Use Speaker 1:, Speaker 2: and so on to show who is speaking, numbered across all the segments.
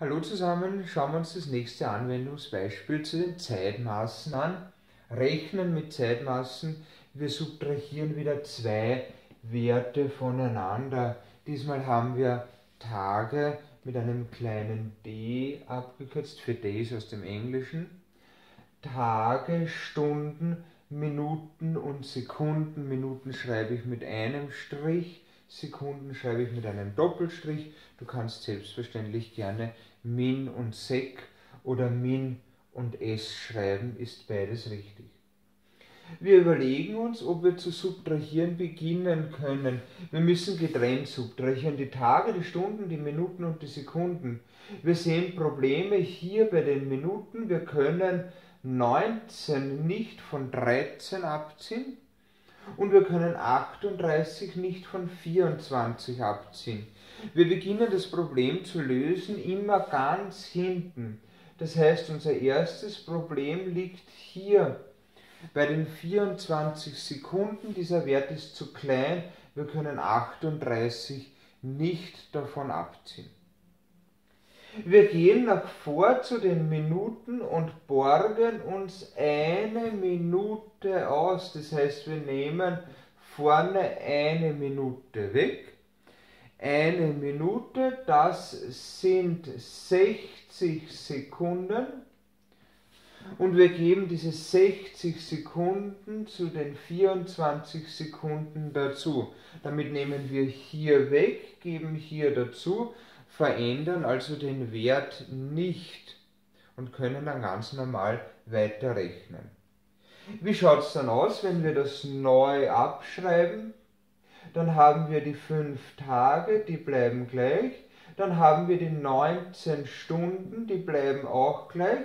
Speaker 1: Hallo zusammen, schauen wir uns das nächste Anwendungsbeispiel zu den Zeitmaßen an. Rechnen mit Zeitmaßen. Wir subtrahieren wieder zwei Werte voneinander. Diesmal haben wir Tage mit einem kleinen d abgekürzt, für days aus dem Englischen. Tage, Stunden, Minuten und Sekunden. Minuten schreibe ich mit einem Strich, Sekunden schreibe ich mit einem Doppelstrich. Du kannst selbstverständlich gerne Min und Sek oder Min und S schreiben, ist beides richtig. Wir überlegen uns, ob wir zu subtrahieren beginnen können. Wir müssen getrennt subtrahieren, die Tage, die Stunden, die Minuten und die Sekunden. Wir sehen Probleme hier bei den Minuten. Wir können 19 nicht von 13 abziehen und wir können 38 nicht von 24 abziehen. Wir beginnen das Problem zu lösen immer ganz hinten. Das heißt, unser erstes Problem liegt hier. Bei den 24 Sekunden, dieser Wert ist zu klein, wir können 38 nicht davon abziehen. Wir gehen nach vor zu den Minuten und borgen uns eine Minute aus. Das heißt, wir nehmen vorne eine Minute weg. Eine Minute, das sind 60 Sekunden. Und wir geben diese 60 Sekunden zu den 24 Sekunden dazu. Damit nehmen wir hier weg, geben hier dazu verändern also den Wert nicht und können dann ganz normal weiterrechnen. Wie schaut es dann aus, wenn wir das neu abschreiben? Dann haben wir die 5 Tage, die bleiben gleich. Dann haben wir die 19 Stunden, die bleiben auch gleich.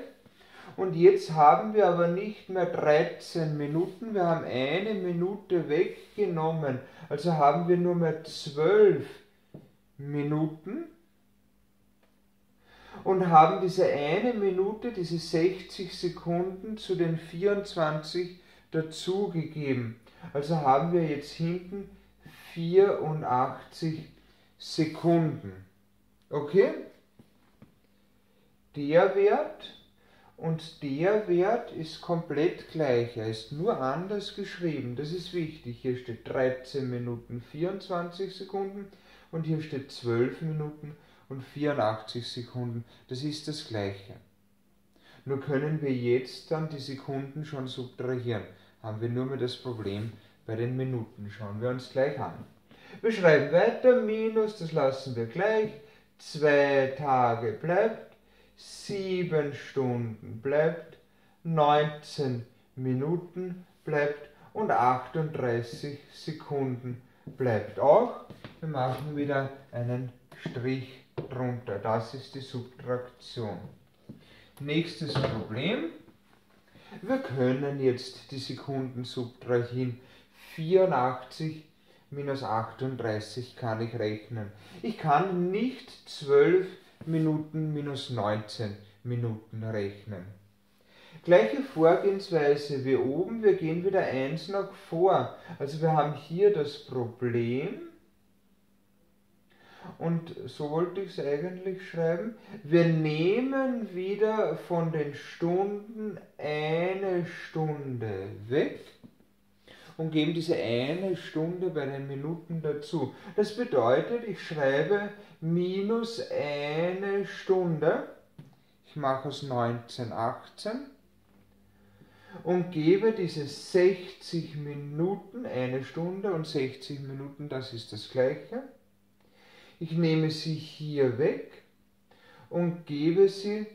Speaker 1: Und jetzt haben wir aber nicht mehr 13 Minuten, wir haben eine Minute weggenommen. Also haben wir nur mehr 12 Minuten und haben diese eine Minute, diese 60 Sekunden zu den 24 dazugegeben. Also haben wir jetzt hinten 84 Sekunden. Okay? Der Wert und der Wert ist komplett gleich. Er ist nur anders geschrieben. Das ist wichtig. Hier steht 13 Minuten 24 Sekunden und hier steht 12 Minuten und 84 Sekunden. Das ist das gleiche. Nur können wir jetzt dann die Sekunden schon subtrahieren. Haben wir nur mehr das Problem bei den Minuten. Schauen wir uns gleich an. Wir schreiben weiter, minus, das lassen wir gleich. Zwei Tage bleibt, sieben Stunden bleibt, 19 Minuten bleibt und 38 Sekunden bleibt auch. Wir machen wieder einen Strich drunter. Das ist die Subtraktion. Nächstes Problem. Wir können jetzt die Sekunden subtrahieren. 84 minus 38 kann ich rechnen. Ich kann nicht 12 Minuten minus 19 Minuten rechnen. Gleiche Vorgehensweise wie oben, wir gehen wieder eins nach vor. Also wir haben hier das Problem, und so wollte ich es eigentlich schreiben. Wir nehmen wieder von den Stunden eine Stunde weg und geben diese eine Stunde bei den Minuten dazu. Das bedeutet, ich schreibe minus eine Stunde. Ich mache es 1918 und gebe diese 60 Minuten, eine Stunde und 60 Minuten, das ist das gleiche ich nehme sie hier weg und gebe sie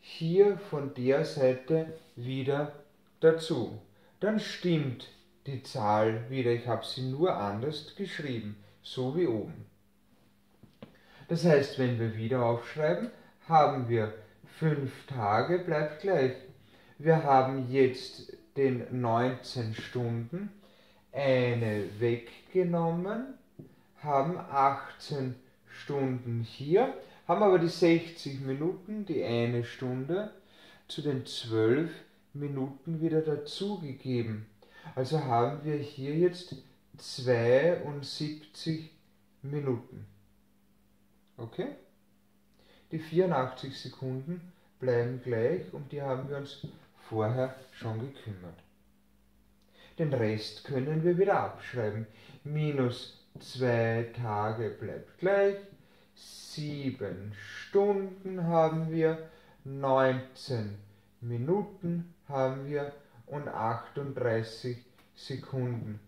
Speaker 1: hier von der Seite wieder dazu. Dann stimmt die Zahl wieder. Ich habe sie nur anders geschrieben, so wie oben. Das heißt, wenn wir wieder aufschreiben, haben wir 5 Tage, bleibt gleich. Wir haben jetzt den 19 Stunden, eine weggenommen haben 18 Stunden hier, haben aber die 60 Minuten, die eine Stunde, zu den 12 Minuten wieder dazugegeben. Also haben wir hier jetzt 72 Minuten. Okay? Die 84 Sekunden bleiben gleich, um die haben wir uns vorher schon gekümmert. Den Rest können wir wieder abschreiben. Minus 2 Tage bleibt gleich, 7 Stunden haben wir, 19 Minuten haben wir und 38 Sekunden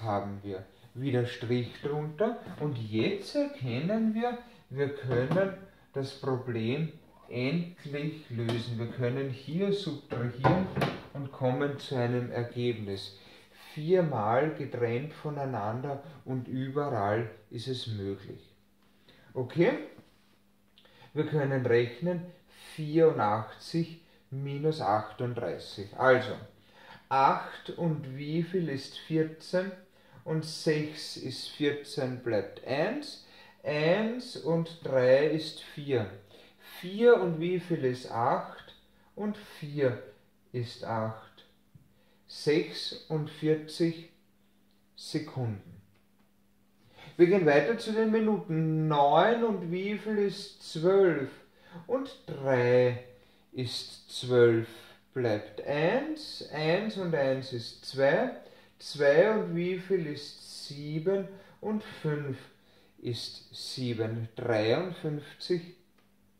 Speaker 1: haben wir. Wieder Strich drunter und jetzt erkennen wir, wir können das Problem endlich lösen. Wir können hier subtrahieren und kommen zu einem Ergebnis. Viermal getrennt voneinander und überall ist es möglich. Okay? Wir können rechnen 84 minus 38. Also 8 und wie viel ist 14? Und 6 ist 14, bleibt 1. 1 und 3 ist 4. 4 und wie viel ist 8? Und 4 ist 8. 46 Sekunden. Wir gehen weiter zu den Minuten. 9 und wie viel ist 12? Und 3 ist 12. Bleibt 1. 1 und 1 ist 2. 2 und wie viel ist 7? Und 5 ist 7. 53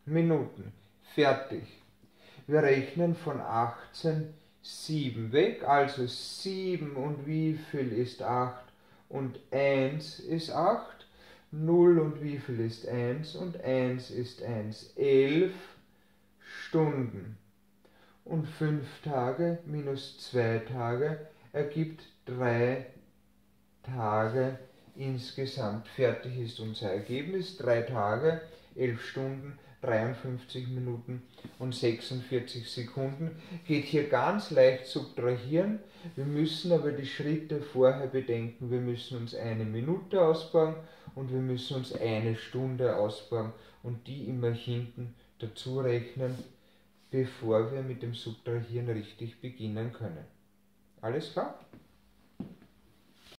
Speaker 1: Minuten. Fertig. Wir rechnen von 18 7 weg, also 7 und wie viel ist 8 und 1 ist 8, 0 und wie viel ist 1 und 1 ist 1, 11 Stunden. Und 5 Tage minus 2 Tage ergibt 3 Tage insgesamt. Fertig ist unser Ergebnis, 3 Tage, 11 Stunden, 53 Minuten und 46 Sekunden. Geht hier ganz leicht subtrahieren. Wir müssen aber die Schritte vorher bedenken. Wir müssen uns eine Minute ausbauen und wir müssen uns eine Stunde ausbauen und die immer hinten dazu rechnen, bevor wir mit dem Subtrahieren richtig beginnen können. Alles klar?